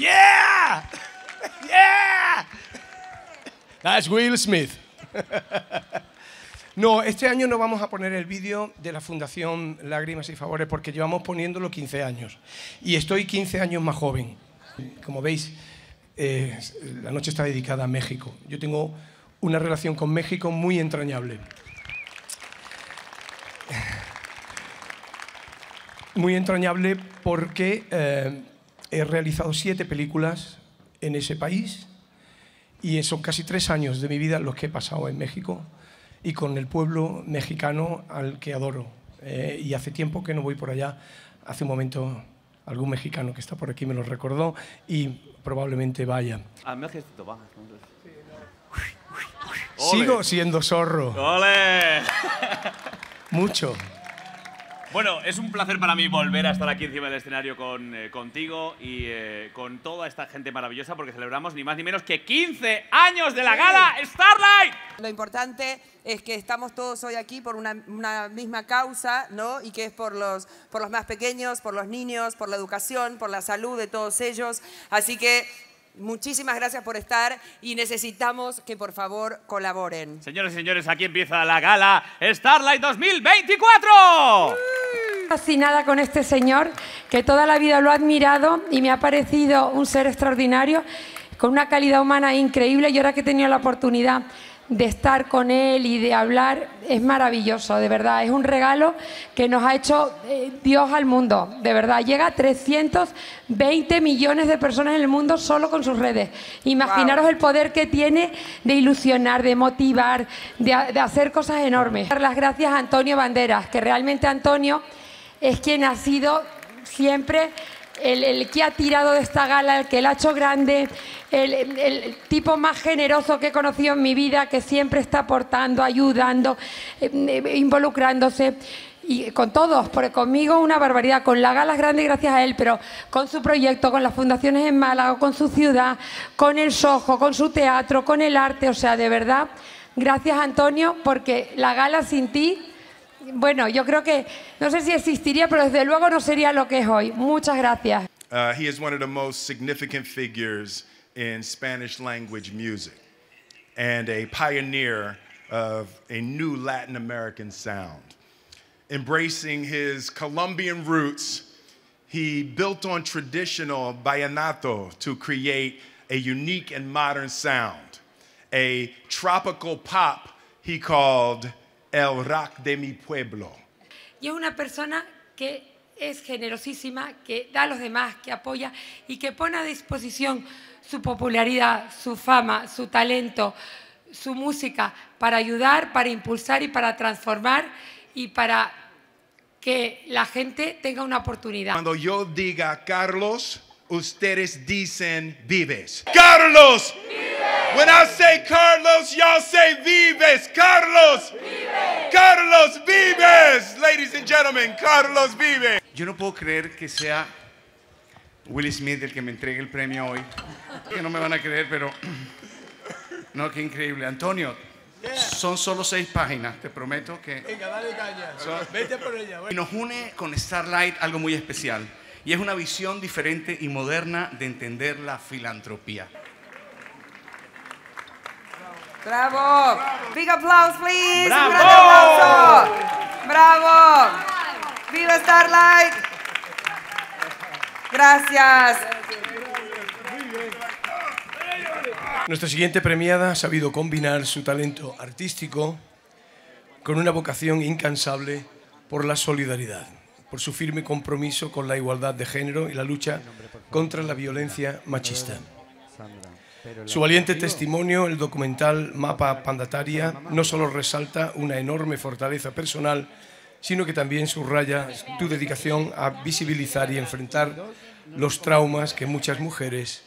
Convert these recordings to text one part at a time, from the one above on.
Yeah! Yeah! That's Will Smith. No, este año no vamos a poner el vídeo de la Fundación Lágrimas y Favores porque llevamos poniéndolo 15 años. Y estoy 15 años más joven. Como veis, eh, la noche está dedicada a México. Yo tengo una relación con México muy entrañable. Muy entrañable porque eh, he realizado siete películas en ese país y son casi tres años de mi vida los que he pasado en México y con el pueblo mexicano al que adoro. Eh, y hace tiempo que no voy por allá. Hace un momento algún mexicano que está por aquí me lo recordó y probablemente vaya. A México vas. Sigo siendo zorro. ¡Ole! Mucho. Bueno, es un placer para mí volver a estar aquí encima del escenario con, eh, contigo y eh, con toda esta gente maravillosa porque celebramos ni más ni menos que 15 años de la gala Starlight. Lo importante es que estamos todos hoy aquí por una, una misma causa, ¿no? Y que es por los, por los más pequeños, por los niños, por la educación, por la salud de todos ellos. Así que muchísimas gracias por estar y necesitamos que por favor colaboren. Señores y señores, aquí empieza la gala Starlight 2024. fascinada con este señor que toda la vida lo he admirado y me ha parecido un ser extraordinario, con una calidad humana increíble y ahora que he tenido la oportunidad de estar con él y de hablar, es maravilloso, de verdad, es un regalo que nos ha hecho eh, Dios al mundo, de verdad, llega a 320 millones de personas en el mundo solo con sus redes. Imaginaros el poder que tiene de ilusionar, de motivar, de, de hacer cosas enormes. Dar las gracias a Antonio Banderas, que realmente Antonio es quien ha sido siempre el, que ha tirado de esta gala, el que la ha hecho grande, el tipo más generoso que he conocido en mi vida, que siempre está aportando, ayudando, eh, eh, involucrándose. Y con todos, porque conmigo una barbaridad, con la gala es grande gracias a él, pero con su proyecto, con las fundaciones en Málaga, con su ciudad, con el Sojo, con su teatro, con el arte, o sea, de verdad, gracias Antonio, porque la gala sin ti bueno, yo creo que no sé si existiría, pero desde luego no sería lo que es hoy. Muchas gracias. Uh, he is one of the most significant figures in Spanish language music and a pioneer of a new Latin American sound. Embracing his Colombian roots, he built on traditional vallenato to create a unique and modern sound, a tropical pop he called El Rock de mi Pueblo. Y es una persona que es generosísima, que da a los demás, que apoya y que pone a disposición su popularidad, su fama, su talento, su música para ayudar, para impulsar y para transformar y para que la gente tenga una oportunidad. Cuando yo diga Carlos, ustedes dicen vives. Carlos! When I say Carlos, y'all say vives. Carlos! Vives! And gentlemen, Carlos Vives. Yo no puedo creer que sea Will Smith el que me entregue el premio hoy. Que no me van a creer, pero. No, qué increíble. Antonio, son solo seis páginas, te prometo que. Venga, dale caña. Vete por ella. Y nos une con Starlight algo muy especial. Y es una visión diferente y moderna de entender la filantropía. ¡Bravo! Big applause, please. ¡Bravo! Un gran aplauso. ¡Bravo! ¡Viva Starlight! Gracias. Nuestra siguiente premiada ha sabido combinar su talento artístico con una vocación incansable por la solidaridad, por su firme compromiso con la igualdad de género y la lucha contra la violencia machista. Su valiente testimonio, el documental Mapa Pandataria, no solo resalta una enorme fortaleza personal, sino que también subraya tu dedicación a visibilizar y enfrentar los traumas que muchas mujeres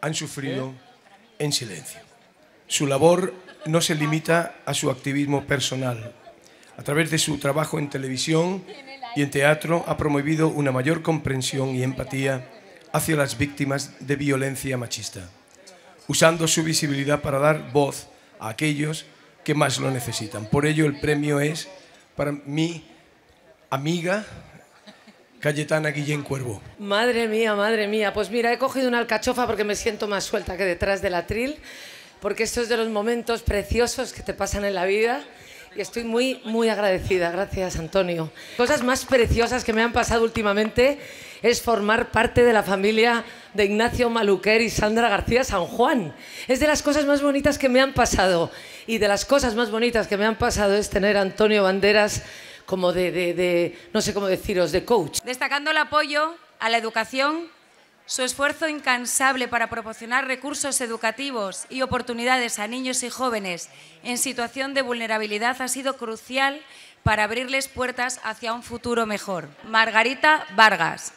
han sufrido en silencio. Su labor no se limita a su activismo personal. A través de su trabajo en televisión y en teatro ha promovido una mayor comprensión y empatía hacia las víctimas de violencia machista, usando su visibilidad para dar voz a aquellos que más lo necesitan. Por ello el premio es para mi amiga Cayetana Guillén Cuervo. Madre mía, madre mía. Pues mira, he cogido una alcachofa porque me siento más suelta que detrás del atril, porque esto es de los momentos preciosos que te pasan en la vida. Y estoy muy, muy agradecida. Gracias, Antonio. Cosas más preciosas que me han pasado últimamente es formar parte de la familia de Ignacio Maluquer y Sandra García San Juan. Es de las cosas más bonitas que me han pasado. Y de las cosas más bonitas que me han pasado es tener a Antonio Banderas como de, de, de no sé cómo deciros, de coach. Destacando el apoyo a la educación, su esfuerzo incansable para proporcionar recursos educativos y oportunidades a niños y jóvenes en situación de vulnerabilidad ha sido crucial para abrirles puertas hacia un futuro mejor. Margarita Vargas.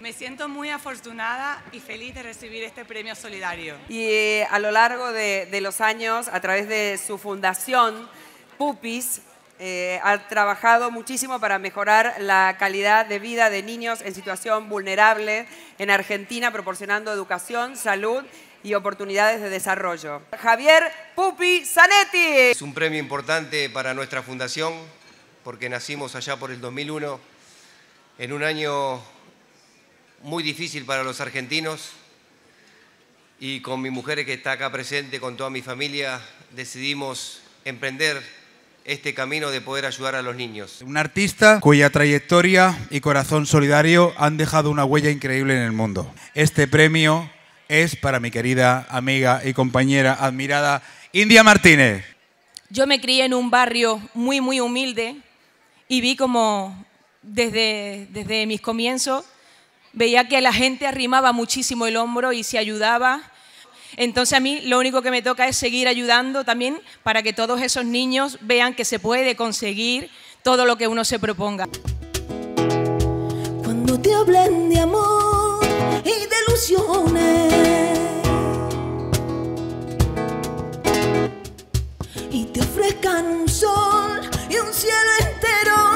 Me siento muy afortunada y feliz de recibir este premio solidario. Y eh, a lo largo de, de los años, a través de su fundación, Pupis, eh, ha trabajado muchísimo para mejorar la calidad de vida de niños en situación vulnerable en Argentina, proporcionando educación, salud y oportunidades de desarrollo. Javier Pupi Zanetti. Es un premio importante para nuestra fundación porque nacimos allá por el 2001 en un año muy difícil para los argentinos y con mi mujer que está acá presente, con toda mi familia, decidimos emprender este camino de poder ayudar a los niños. Un artista cuya trayectoria y corazón solidario han dejado una huella increíble en el mundo. Este premio es para mi querida amiga y compañera admirada India Martínez. Yo me crié en un barrio muy, muy humilde y vi como desde, desde mis comienzos veía que la gente arrimaba muchísimo el hombro y se ayudaba. Entonces a mí lo único que me toca es seguir ayudando también para que todos esos niños vean que se puede conseguir todo lo que uno se proponga. Cuando te hablen de amor y de ilusiones y te ofrezcan un sol y un cielo entero.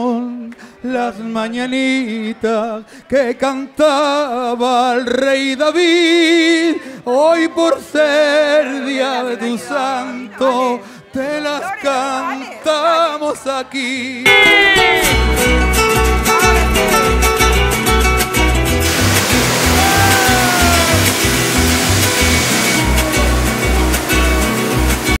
las mañanitas que cantaba el rey David. Hoy por ser día de tu santo, te las cantamos aquí.